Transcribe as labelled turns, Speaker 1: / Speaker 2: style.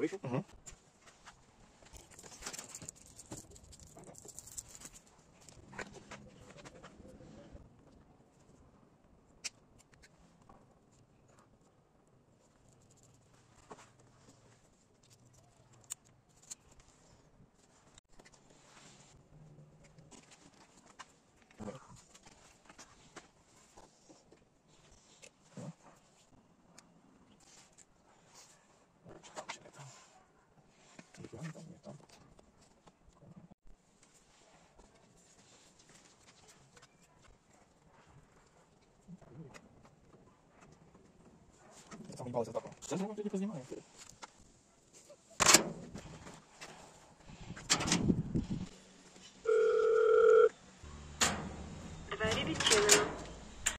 Speaker 1: Rachel? Mm-hmm. Bardzo taką. Szczerze mówiąc, nie poznimałem.